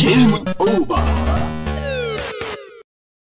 Game over.